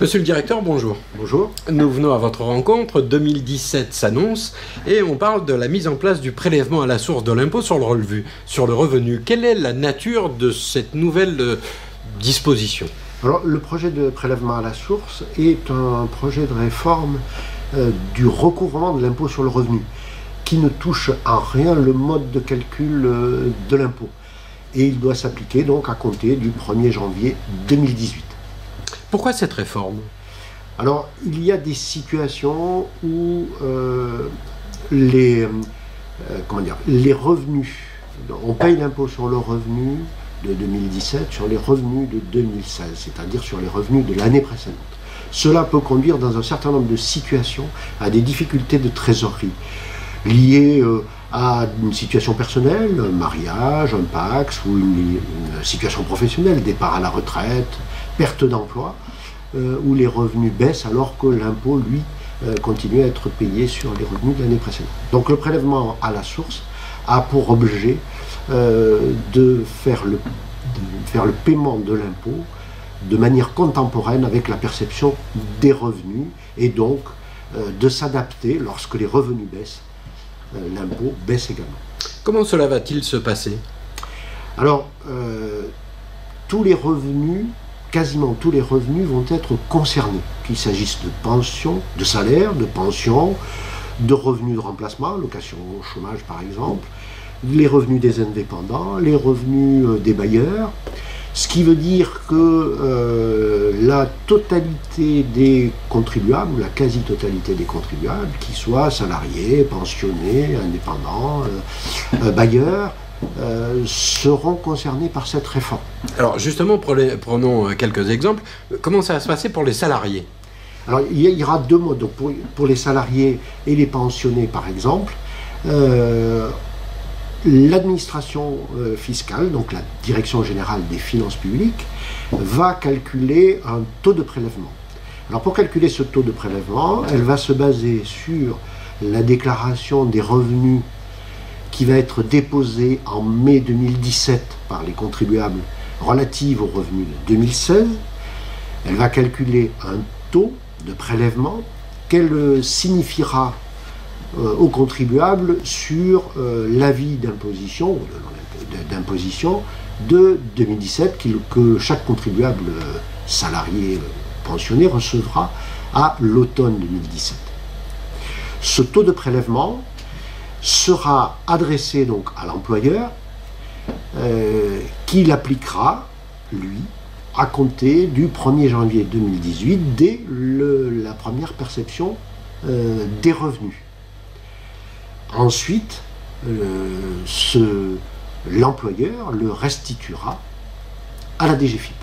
Monsieur le directeur, bonjour. Bonjour. Nous venons à votre rencontre, 2017 s'annonce et on parle de la mise en place du prélèvement à la source de l'impôt sur le revenu. Sur le revenu. Quelle est la nature de cette nouvelle euh, disposition? Alors, le projet de prélèvement à la source est un projet de réforme euh, du recouvrement de l'impôt sur le revenu qui ne touche en rien le mode de calcul euh, de l'impôt. Et il doit s'appliquer donc à compter du 1er janvier 2018. Pourquoi cette réforme? Alors, il y a des situations où euh, les, euh, comment dire, les revenus, on paye l'impôt sur le revenu de 2017 sur les revenus de 2016, c'est-à-dire sur les revenus de l'année précédente. Cela peut conduire dans un certain nombre de situations à des difficultés de trésorerie liées euh, à une situation personnelle, un mariage, un pax ou une, situation professionnelle, départ à la retraite, perte d'emploi, euh, où les revenus baissent alors que l'impôt, lui, euh, continue à être payé sur les revenus de l'année précédente. Donc le prélèvement à la source a pour objet de, faire le, faire le paiement de l'impôt de manière contemporaine avec la perception des revenus et donc de s'adapter lorsque les revenus baissent, l'impôt baisse également. Comment cela va-t-il se passer? Alors, euh, tous les revenus, quasiment tous les revenus vont être concernés, qu'il s'agisse de pensions, de salaires, de pensions, de revenus de remplacement, location au chômage par exemple, les revenus des indépendants, les revenus euh, des bailleurs, ce qui veut dire que euh, la totalité des contribuables, ou la quasi-totalité des contribuables, qu'ils soient salariés, pensionnés, indépendants, euh, euh, bailleurs, euh, seront concernés par cette réforme. Alors justement, prenons quelques exemples. Comment ça va se passer pour les salariés? Alors il y, aura deux modes. Donc, pour, pour les salariés et les pensionnés, par exemple, l'administration euh, fiscale, donc la Direction générale des finances publiques, va calculer un taux de prélèvement. Alors pour calculer ce taux de prélèvement, elle va se baser sur la déclaration des revenus qui va être déposée en mai 2017 par les contribuables relative aux revenus de 2016. Elle va calculer un taux de prélèvement qu'elle euh, signifiera aux contribuables sur euh, l'avis d'imposition d'imposition de 2017 qu'il- que chaque contribuable euh, salarié euh, pensionné recevra à l'automne 2017. Ce taux de prélèvement sera adressé donc à l'employeur euh, qui l'appliquera, lui, à compter du 1er janvier 2018 dès la première perception euh, des revenus. Ensuite, euh, l'employeur le restituera à la DGFIP.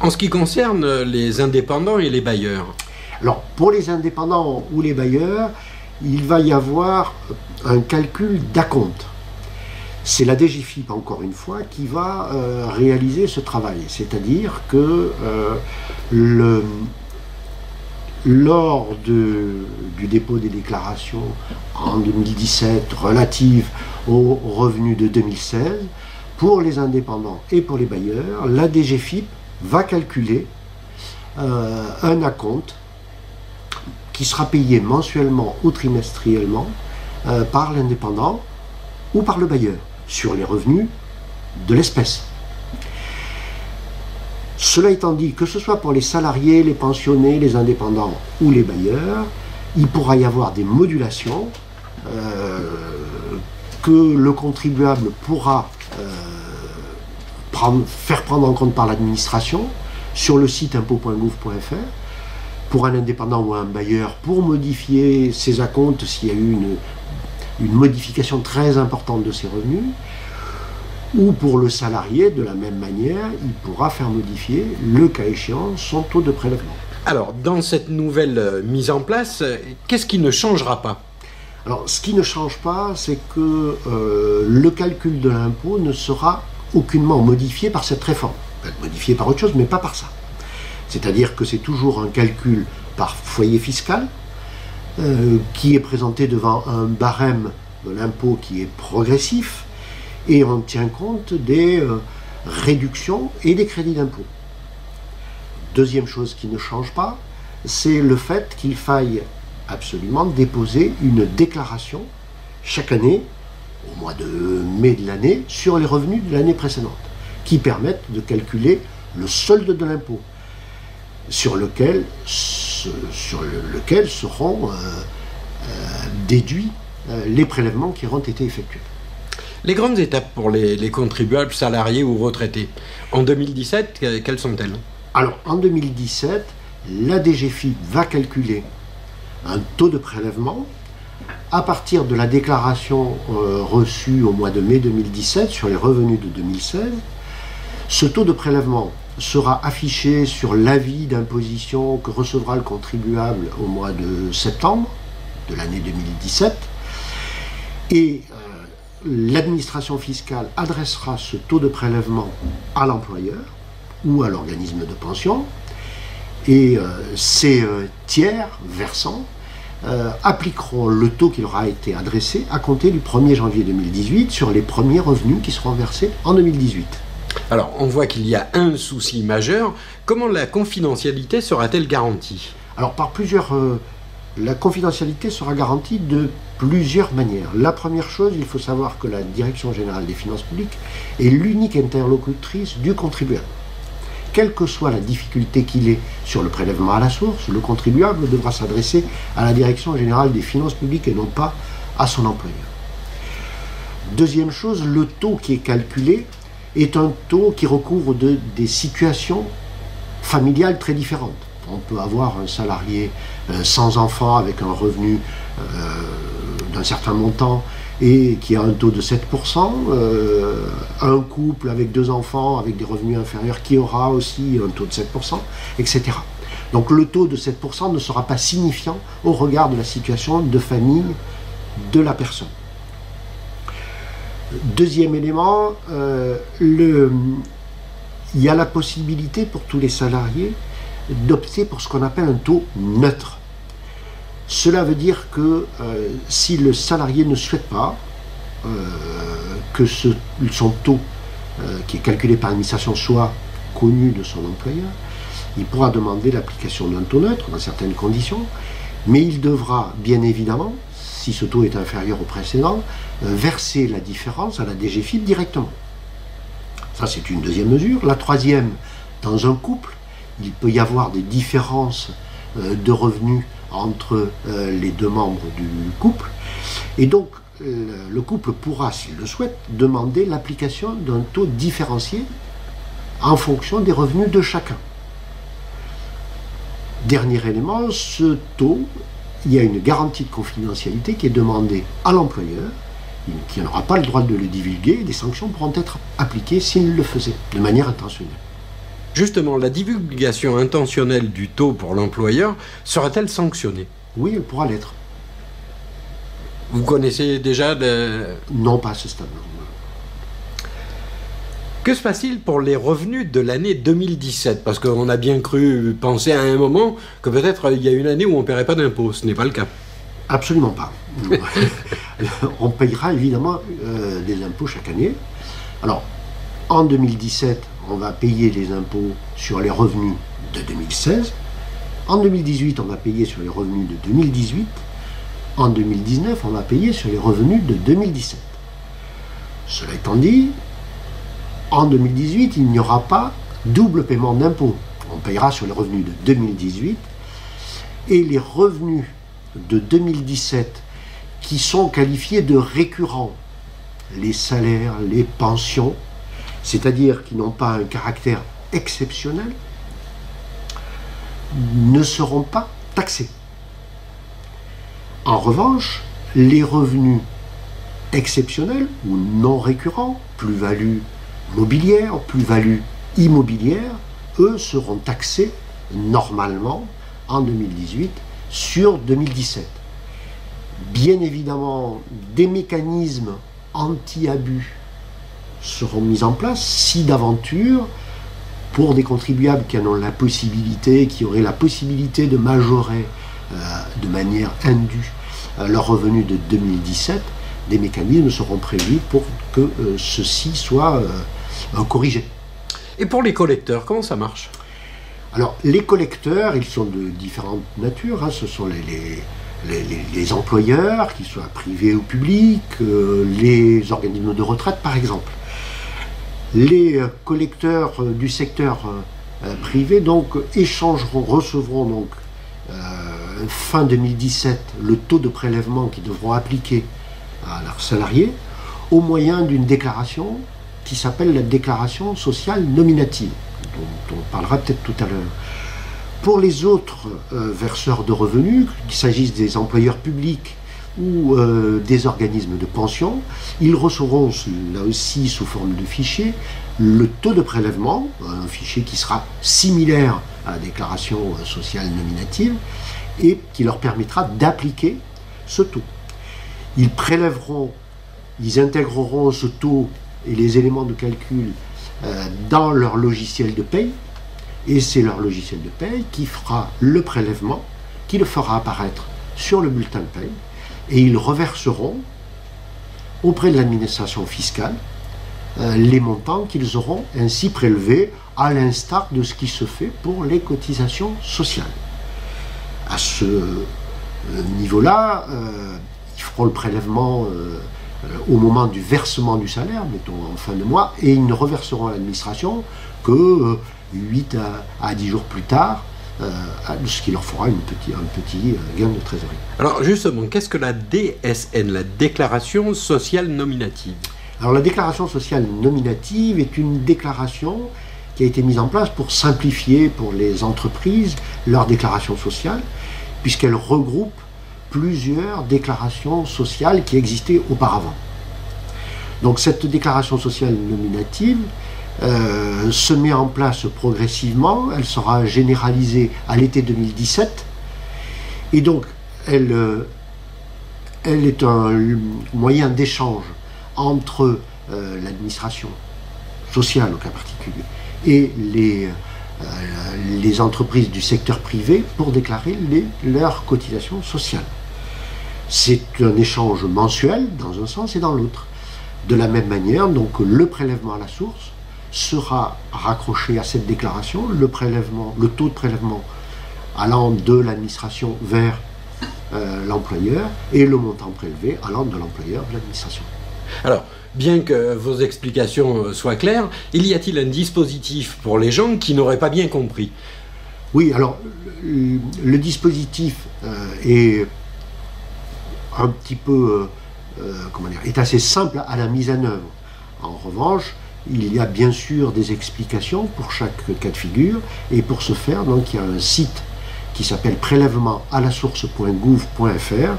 En ce qui concerne les indépendants et les bailleurs, Alors, pour les indépendants ou les bailleurs, il va y avoir un calcul d'acompte. C'est la DGFIP, encore une fois, qui va euh, réaliser ce travail. C'est-à-dire que euh, le- lors du dépôt des déclarations en 2017 relatives aux revenus de 2016, pour les indépendants et pour les bailleurs, la DGFIP va calculer euh, un acompte qui sera payé mensuellement ou trimestriellement euh, par l'indépendant ou par le bailleur sur les revenus de l'espèce. Cela étant dit, que ce soit pour les salariés, les pensionnés, les indépendants ou les bailleurs, il pourra y avoir des modulations euh, que le contribuable pourra euh, faire prendre en compte par l'administration sur le site impôt.gouv.fr pour un indépendant ou un bailleur pour modifier ses acomptes s'il y a eu une modification très importante de ses revenus, ou pour le salarié, de la même manière, il pourra faire modifier, le cas échéant, son taux de prélèvement. alors dans cette nouvelle euh, mise en place, euh, qu'est-ce qui ne changera pas? Alors, ce qui ne change pas, c'est que euh, le calcul de l'impôt ne sera aucunement modifié par cette réforme. Il peut être modifié par autre chose, mais pas par ça. C'est-à-dire que c'est toujours un calcul par foyer fiscal euh, qui est présenté devant un barème de l'impôt qui est progressif et on tient compte des euh, réductions et des crédits d'impôt. Deuxième chose qui ne change pas, c'est le fait qu'il faille absolument déposer une déclaration chaque année, au mois de mai de l'année, sur les revenus de l'année précédente, qui permettent de calculer le solde de l'impôt, sur lequel, seront euh, euh, déduits les prélèvements qui auront été effectués. Les grandes étapes pour les, contribuables salariés ou retraités, en 2017, quelles sont-elles? Alors, en 2017, la DGFIP va calculer un taux de prélèvement à partir de la déclaration euh, reçue au mois de mai 2017 sur les revenus de 2016. Ce taux de prélèvement sera affiché sur l'avis d'imposition que recevra le contribuable au mois de septembre de l'année 2017. Et euh, l'administration fiscale adressera ce taux de prélèvement à l'employeur ou à l'organisme de pension. Et euh, ces tiers versants euh, appliqueront le taux qui leur a été adressé à compter du 1er janvier 2018 sur les premiers revenus qui seront versés en 2018. Alors, on voit qu'il y a un souci majeur. Comment la confidentialité sera-t-elle garantie? Alors, par plusieurs... La confidentialité sera garantie de plusieurs manières. La première chose, il faut savoir que la Direction générale des finances publiques est l'unique interlocutrice du contribuable quelle que soit la difficulté qu'il ait sur le prélèvement à la source, le contribuable devra s'adresser à la Direction générale des finances publiques et non pas à son employeur. Deuxième chose, le taux qui est calculé est un taux qui recouvre des situations familiales très différentes. On peut avoir un salarié euh, sans enfant avec un revenu euh, d'un certain montant et qui a un taux de 7%, euh, un couple avec deux enfants avec des revenus inférieurs qui aura aussi un taux de 7%, etc. Donc le taux de 7% ne sera pas signifiant au regard de la situation de famille de la personne. Deuxième élément, il y a la possibilité pour tous les salariés d'opter pour ce qu'on appelle un taux neutre. Cela veut dire que euh, si le salarié ne souhaite pas euh, que son taux euh, qui est calculé par l'administration soit connu de son employeur, il pourra demander l'application d'un taux neutre dans certaines conditions, mais il devra bien évidemment, si ce taux est inférieur au précédent, verser la différence à la DGFIP directement. Ça, c'est une deuxième mesure. La troisième, dans un couple, il peut y avoir des différences de revenus entre euh, les deux membres du couple. Et donc, le couple pourra, s'il le souhaite, demander l'application d'un taux différencié en fonction des revenus de chacun. Dernier élément, ce taux, il y a une garantie de confidentialité qui est demandée à l'employeur, qui n'aura pas le droit de le divulguer, et des sanctions pourront être appliquées s'il le faisait, de manière intentionnelle. Justement, la divulgation intentionnelle du taux pour l'employeur sera-t-elle sanctionnée? Oui, elle pourra l'être. Vous connaissez déjà de... Non, pas à ce stade. Que se passe-t-il pour les revenus de l'année 2017 Parce qu'on a bien cru penser à un moment que peut-être il y a une année où on ne paierait pas d'impôts. Ce n'est pas le cas. Absolument pas. on payera évidemment euh, des impôts chaque année. Alors, en 2017, on va payer les impôts sur les revenus de 2016. En 2018, on va payer sur les revenus de 2018. En 2019, on va payer sur les revenus de 2017. Cela étant dit, en 2018, il n'y aura pas double paiement d'impôts. On payera sur les revenus de 2018 et les revenus de 2017 qui sont qualifiés de récurrents, les salaires, les pensions, c'est-à-dire qui n'ont pas un caractère exceptionnel, ne seront pas taxés. En revanche, les revenus exceptionnels ou non récurrents, plus-value mobilière, plus-value immobilière, eux seront taxés normalement en 2018 sur 2017. Bien évidemment, des mécanismes anti-abus seront mises en place si d'aventure, pour des contribuables qui en ont la possibilité, qui auraient la possibilité de majorer euh, de manière indue euh, leurs revenus de 2017, des mécanismes seront prévus pour que ceci soit corrigé. Et pour les collecteurs, comment ça marche? Alors, les collecteurs, ils sont de différentes natures. Hein. Ce sont les, les, employeurs, qu'ils soient privés ou publics, euh, les organismes de retraite, par exemple. Les euh, collecteurs euh, du secteur privé, donc, échangeront, recevront, donc, fin 2017, le taux de prélèvement qu'ils devront appliquer à leurs salariés au moyen d'une déclaration qui s'appelle la déclaration sociale nominative dont on parlera peut-être tout à l'heure. Pour les autres euh, verseurs de revenus, qu'il s'agisse des employeurs publics ou euh, des organismes de pension, ils recevront là aussi sous forme de fichier le taux de prélèvement, un fichier qui sera similaire à la déclaration euh, sociale nominative et qui leur permettra d'appliquer ce taux. Ils prélèveront, ils intégreront ce taux et les éléments de calcul euh, dans leur logiciel de paye, et c'est leur logiciel de paye qui fera le prélèvement, qui le fera apparaître sur le bulletin de paye, et ils reverseront auprès de l'administration fiscale euh, les montants qu'ils auront ainsi prélevés, à l'instar de ce qui se fait pour les cotisations sociales. À ce euh, niveau-là, ils feront le prélèvement euh, au moment du versement du salaire, mettons en fin de mois, et ils ne reverseront à l'administration que 8 euh, à, 10 jours plus tard, euh, ce qui leur fera une petit, un petit gain de trésorerie. Alors justement, qu'est-ce que la DSN, la déclaration sociale nominative? Alors la déclaration sociale nominative est une déclaration qui a été mise en place pour simplifier pour les entreprises leur déclaration sociale, puisqu'elle regroupe plusieurs déclarations sociales qui existaient auparavant. Donc cette déclaration sociale nominative euh, se met en place progressivement, elle sera généralisée à l'été 2017, et donc elle, euh, elle est un moyen d'échange entre euh, l'administration sociale au cas particulier et les entreprises du secteur privé pour déclarer leurs cotisations sociales. C'est un échange mensuel dans un sens et dans l'autre. De la même manière, donc le prélèvement à la source sera raccroché à cette déclaration, le, prélèvement, le taux de prélèvement allant de l'administration vers euh, l'employeur et le montant prélevé allant de l'employeur vers l'administration. Alors, bien que vos explications euh, soient claires, il y a-t-il un dispositif pour les gens qui n'auraient pas bien compris? Oui, alors le, dispositif euh, est un petit peu, euh, comment dire, est assez simple à la mise en œuvre. En revanche, il y a bien sûr des explications pour chaque cas de figure, et pour ce faire, donc, il y a un site qui s'appelle prélèvement à la source.gouv.fr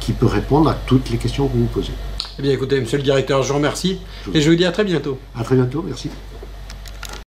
qui peut répondre à toutes les questions que vous vous posez. Eh bien écoutez, monsieur le directeur, je vous remercie et je vous dis à très bientôt. À très bientôt, merci.